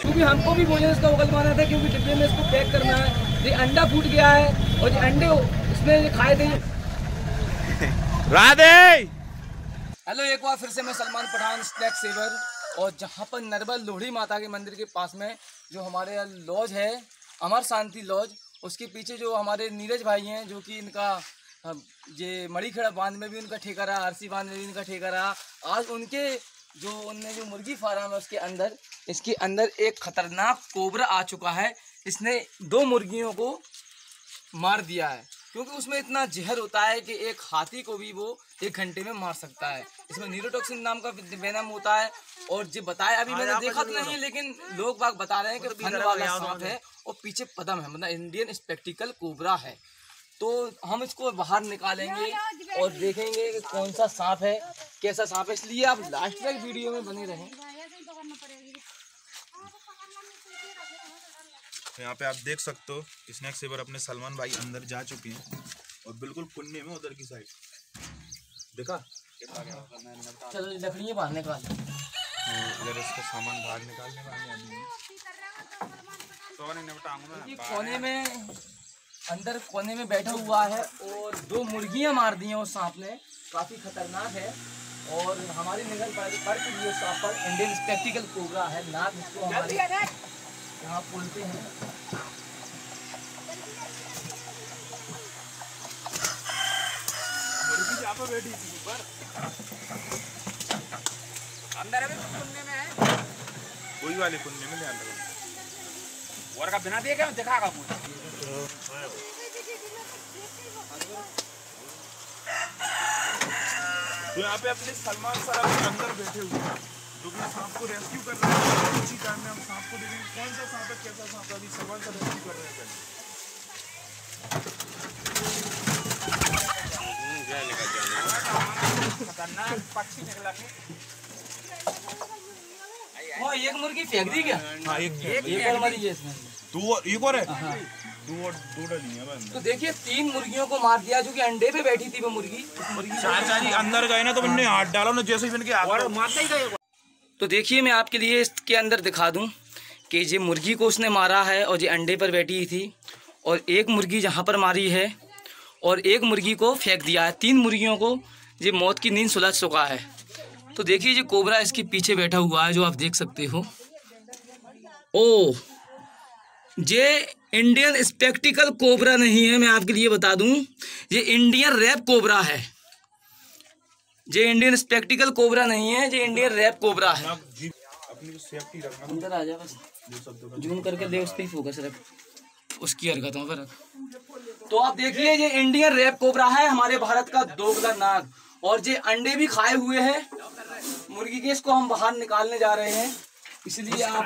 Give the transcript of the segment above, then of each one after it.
क्योंकि हमको भी भोजन इसका उगलवाना था क्योंकि डिब्बे में इसको पैक करना है। ये अंडा फूट गया है और ये अंडे इसने खाए थे। राधे! हेलो एक बार फिर से मैं सलमान पठान स्नैक सेवर और जहाँ पर नरबल लोहड़ी माता के मंदिर के पास में जो हमारे लॉज है अमर शांति लॉज उसके पीछे जो हमारे नीरज भाई हैं जो कि इनका ये मड़ीखेड़ा बाँध में भी उनका ठेका रहा आरसी बाँध में भी इनका ठेका रहा। आज उनके जो उनने जो मुर्गी फार्म है उसके अंदर इसके अंदर एक खतरनाक कोबरा आ चुका है। इसने दो मुर्गियों को मार दिया है क्योंकि उसमें इतना जहर होता है कि एक हाथी को भी वो एक घंटे में मार सकता है। इसमें नीरोटॉक्सिन नाम का वेनम होता है और जो बताया अभी मैंने देखा तो नहीं लेकिन लोग बाग बता रहे हैं कि फन वाला सांप है और पीछे पदम है मतलब इंडियन स्पेक्टिकल कोबरा है। तो हम इसको बाहर निकालेंगे और देखेंगे कि कौन सा सांप है। कैसा सांप है? इसलिए आप लास्ट तक वीडियो में बने रहें। तो यहाँ पे आप देख सकते हो स्नैक सेवर अपने सलमान भाई अंदर जा चुके हैं और बिल्कुल पुण्य में उधर की साइड देखा? चलो लकड़ियाँ बाहर निकाल तो इधर इसका सामान बाहर निकालने वाले हैं ये कोने में अंदर कोने में बैठा हुआ है और दो मुर्गियाँ मार दी हैं उस सांप ने। काफ़ी खतरनाक है। और हमारी निगल पड़ पड़ चुकी है पर इंडियन स्पेक्टिकल कोबरा है नाक इसको हमारे यहाँ बोलते हैं अंदर अभी सुनने में है वही वाले पुण्य में ध्यान रखो और का बिना दिए क्या दिखागा मुझे यहाँ पे अपने सलमान सर अभी अंदर बैठे हुए हैं जो कि सांप को रेस्क्यू कर रहे हैं। इसी टाइम में हम सांप को देखेंगे। कौन सा सांप है? कैसा सांप है? अभी सलमान सर रेस्क्यू कर रहे हैं पहले। खतरनाक पक्षी निकला के। एक मुर्गी फेंक दी क्या? हाँ एक एक और मरी है इसमें। दो एक और है। दो और दो डली है तो देखिए तीन मुर्गियों को मार दिया जो कि अंडे पे बैठी थी वो मुर्गी। मुर्गी चार चार ही अंदर गए ना तो मैंने हाथ डाला ना जैसे ही मैंने हाथ और मारते ही गए तो देखिए मैं आपके लिए इसके अंदर दिखा दूँ कि ये मुर्गी को उसने मारा है और ये अंडे पर बैठी थी। और एक मुर्गी जहाँ पर मारी है और एक मुर्गी को फेंक दिया है। तीन मुर्गियों को ये मौत की नींद सुलझ चुका है। तो देखिए ये कोबरा इसके पीछे बैठा हुआ है जो आप देख सकते हो। ओ ये इंडियन स्पेक्टिकल कोबरा नहीं है मैं आपके लिए बता दूँ। ये इंडियन रैप कोबरा है। ये इंडियन स्पेक्टिकल कोबरा नहीं है ये इंडियन रैप कोबरा है। अपनी सेफ्टी रखना अंदर आ जा बस जूम करके दे उस पर ही फोकस रख। उसकी हरकतों पर रख तो आप देखिए ये इंडियन रैप कोबरा है हमारे भारत का दोगला नाग। और ये अंडे भी खाए हुए हैं। मुर्गी के इसको हम बाहर निकालने जा रहे हैं। इसलिए आप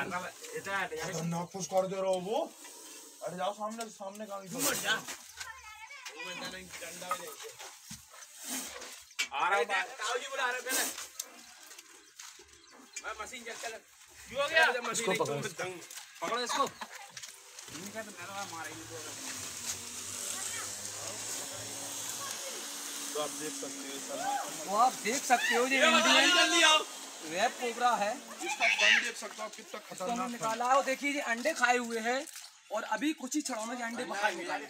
खतरनाक कुछ कर दे रहा हो? वो अरे जाओ सामने सामने कहाँ आ रहा है ताऊ जी बुला रहे पहले। मैं मशीन चेक कर क्यों हो गया। इसको पकड़ो पकड़ो इसको। इनका तो मेरा मारा ही नहीं तो आप देख सकते हो सलमान तो आप देख सकते हो ये जल्दी आओ। रैप कोबरा है। इसका फन देख सकते हो आप कितना खतरनाक निकाला है। और देखिए अंडे खाए हुए हैं। और अभी कुछ ही क्षणों में अंडे बाहर निकाले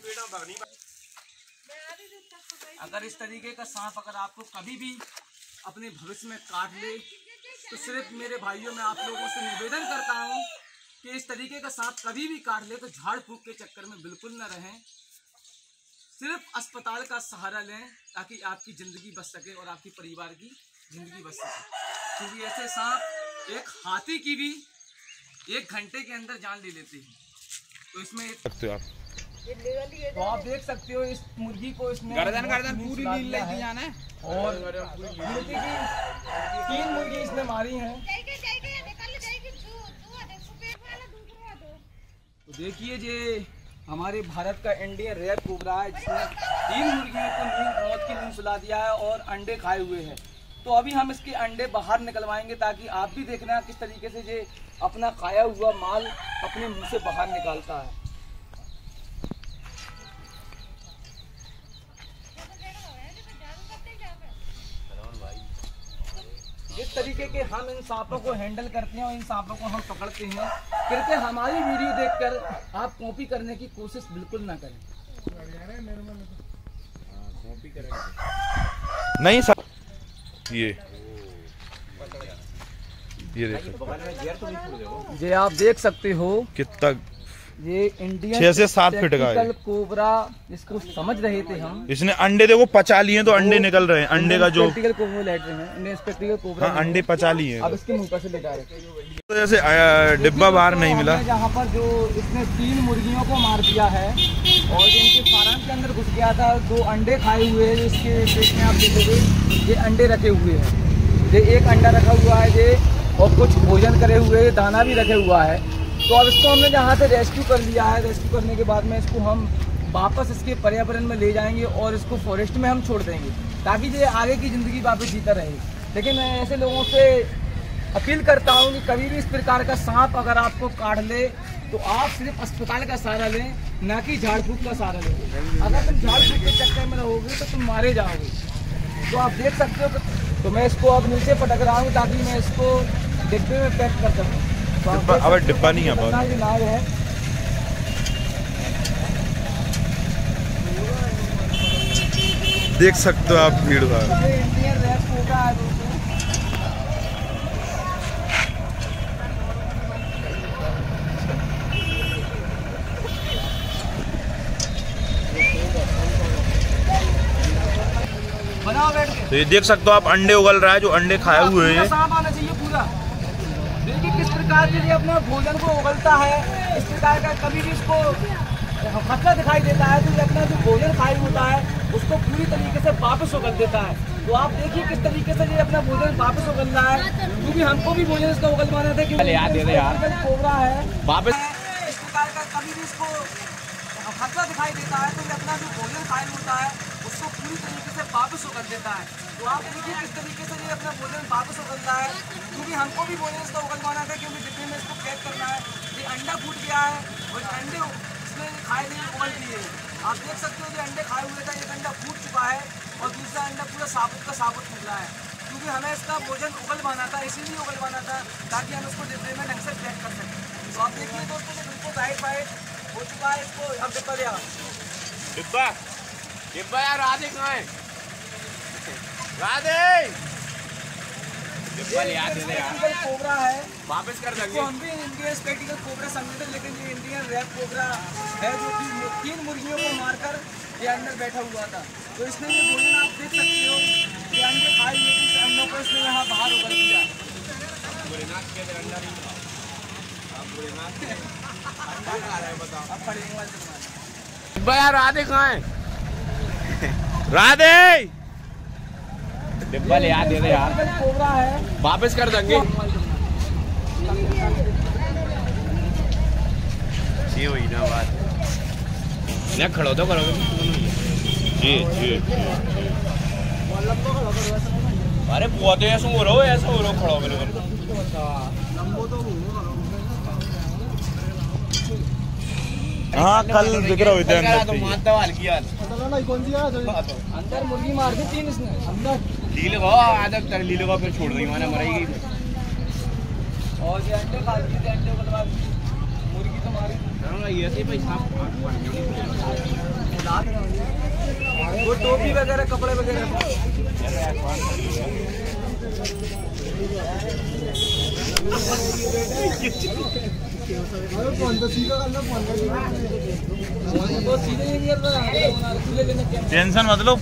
अगर इस तरीके का सांप अगर आपको कभी भी अपने भविष्य में काट ले तो सिर्फ़ मेरे भाइयों में आप लोगों से निवेदन करता हूँ कि इस तरीके का सांप कभी भी काट ले तो झाड़ फूक के चक्कर में बिल्कुल न रहें। सिर्फ़ अस्पताल का सहारा लें ताकि आपकी ज़िंदगी बच सके और आपकी परिवार की ज़िंदगी बच सके। क्योंकि ऐसे सांप एक हाथी की भी एक घंटे के अंदर जान ले लेते हैं। तो इसमें सकते हो आप। तो आप देख सकते हो इस मुर्गी को इसने गर्दन गर्दन पूरी दिया लेके जाना है। और मुर्गी की तीन मुर्गी इसने मारी हैं। जाएगी जाएगी निकल जाएगी तू तू तो देखिए ये हमारे भारत का इंडियन रेयर कोबरा है जिसने तीन मुर्गियों को नींद मौत की नींद सुला दिया है और अंडे खाए हुए हैं। तो अभी हम इसके अंडे बाहर निकलवाएँगे ताकि आप भी देखना किस तरीके से ये अपना खाया हुआ माल अपने मुँह से बाहर निकालता है। जिस तरीके के हम इन सांपों को हैंडल करते हैं और इन सांपों को हम पकड़ते हैं कृपया हमारी वीडियो देखकर आप कॉपी करने की कोशिश बिल्कुल ना करें। नहीं सर ये। ये देखो। ये आप देख सकते हो। कितना ये इंडियन छह से सात फीट का है। कोबरा जिसको समझ रहे थे हम। इसने अंडे देखो पचा लिए तो अंडे निकल रहे हैं। अंडे का जो कोबरा हैं। अंडे पचा लिए अब इसके मुँह से तो जैसे डिब्बा बाहर नहीं मिला। जहाँ पर जो इसने तीन मुर्गियों को मार दिया है और जो इनके फार्म के अंदर घुस गया था दो अंडे खाए हुए हैं इसके पेट में आप देखोगे ये अंडे रखे हुए हैं। ये एक अंडा रखा हुआ है ये और कुछ भोजन करे हुए दाना भी रखे हुआ है। तो अब इसको हमने जहाँ से रेस्क्यू कर लिया है रेस्क्यू करने के बाद में इसको हम वापस इसके पर्यावरण में ले जाएँगे और इसको फॉरेस्ट में हम छोड़ देंगे, ताकि ये आगे की ज़िंदगी वापस जीता रहे। लेकिन मैं ऐसे लोगों से अपील करता हूँ कि कभी भी इस प्रकार का सांप अगर आपको काट ले तो आप सिर्फ़ अस्पताल का सहारा लें, ना कि झाड़ फूक का सहारा लें। अगर तुम झाड़ फूक के चक्कर में रहोगे तो तुम मारे जाओगे। तो आप देख सकते हो तो मैं इसको अब नीचे पटक रहा हूँ, ताकि मैं इसको डिब्बे में पैक कर सकूँ। डिब्बा- अब डिब्बा नहीं है बहुत। देख सकते हो आप भीड़ भाड़। तो ये देख सकते हो आप अंडे उगल रहा है जो अंडे खाए हुए हैं सांप आना चाहिए पूरा देखिए किस प्रकार से ये अपने भोजन को उगलता है इस प्रकार का कभी भी इसको खतरा दिखाई देता है तो ये अपना जो भोजन खाई होता है उसको पूरी तरीके से वापस उगल देता है तो आप देखिए किस तरीके से ये अपना भोजन वापस उगल रहा है क्योंकि हमको भी भोजन इसका था यार, दे दे यार। कोबरा है वापस इस प्रकार का कभी भी इसको खतरा दिखाई देता है तो ये अपना जो भोजन खाई होता है उसको पूरी तरीके से वापस उगल देता है। तो आप देखिए किस तरीके से ये अपना भोजन वापस उगलता है। क्योंकि हमको भी भोजन इसका उगलवाना था, क्योंकि डिब्बे में इसको पैक करना है, ये अंडा फूट गया है और अंडे इसमें खाए नहीं उगल दिए आप देख सकते हो जो अंडे खाए हुए था, एक अंडा फूट चुका है और दूसरा अंडा पूरा साबुत का साबुत निकला है। क्योंकि हमें इसका भोजन उगलवाना था, इसीलिए उगलवाना था, ताकि हम इसको डिब्बे में ढंग से पैक कर सकें। तो आप देखिए दोस्तों बिल्कुल राइट वाइट हो चुका है इसको। अब डिब्बा लिया डिब्बा डिब्बा यार राधे कहाँ है राधे डिब्बा ले यार। कोबरा है। वापस कर देंगे। हम भी इंडियन कोबरा थे लेकिन ये इंडियन रैप कोबरा है जो कि तीन मुर्गियों को मारकर ये अंदर बैठा हुआ था। तो इसने ये भोजन आप देख सकते हो ये अंडे इस अंडों को इसने यहाँ बाहर उगल दिया। अब पड़ेंगे वाले तुम्हारे। डिब्बा यार राधे कहाँ है राधे! डिब्बा ले यार दे दे यार वापस कर देंगे। ये हुई ना बात। ना खड़ो तो करो। जी जी अरे बहुत ऐसा हो रहा हो ऐसा हो रहा खड़ो मेरे को हाँ कल रहा हुई थी अंदर तो से ये। मानता हूँ? हल्की हाल अंदर मुर्गी मार दी तीन इसने। अंदर। लील को आधा तक लील को फिर छोड़ देंगे माना मरेगी। और ये अंडे खा दी अंडे उगलवा मुर्गी तो मारी। ये ऐसे भाई सांप वो टोपी वगैरह कपड़े वगैरह। टेंशन मतलब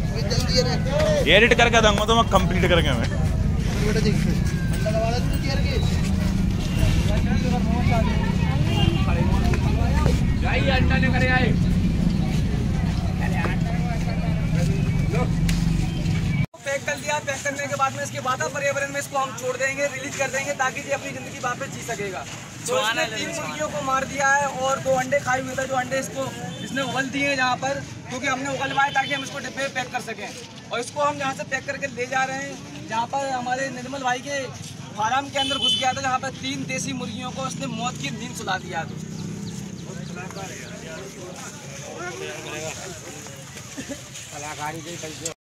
एडिट करके दूँगा तो मैं कंप्लीट करके मैं अंडा लेकर आए पैक कर लिया पैक करने के बाद में इसके वाता पर्यावरण में इसको हम छोड़ देंगे रिलीज़ कर देंगे ताकि ये अपनी ज़िंदगी वापस जी सकेगा। तो इसने तीन मुर्गियों को मार दिया है और दो अंडे खाए हुए थे जो अंडे इसको इसने उगल दिए हैं यहाँ पर क्योंकि हमने उगलवाए ताकि हम इसको डिब्बे पैक कर सकें। और इसको हम यहाँ से पैक करके ले जा रहे हैं जहाँ पर हमारे निर्मल भाई के फार्म के अंदर घुस गया था जहाँ पर तीन देसी मुर्गियों को उसने मौत की नींद सुला दिया था। कलाकारी